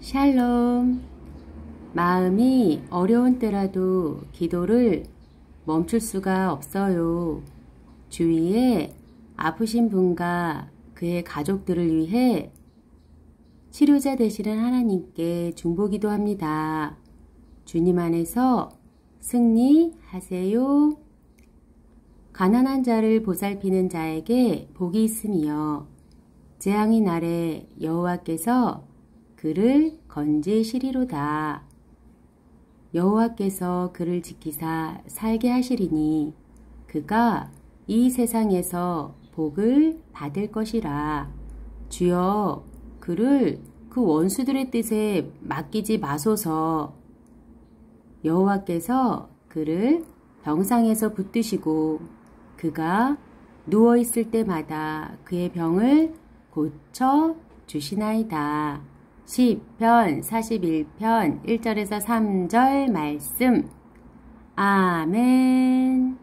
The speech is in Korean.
샬롬. 마음이 어려운 때라도 기도를 멈출 수가 없어요. 주위에 아프신 분과 그의 가족들을 위해 치료자 되시는 하나님께 중보기도 합니다. 주님 안에서 승리하세요. 가난한 자를 보살피는 자에게 복이 있으며 재앙의 날에 여호와께서 그를 건지시리로다. 여호와께서 그를 지키사 살게 하시리니 그가 이 세상에서 복을 받을 것이라. 주여 그를 그 원수들의 뜻에 맡기지 마소서. 여호와께서 그를 병상에서 붙드시고 그가 누워 있을 때마다 그의 병을 고쳐 주시나이다. 10편 41편 1절에서 3절 말씀. 아멘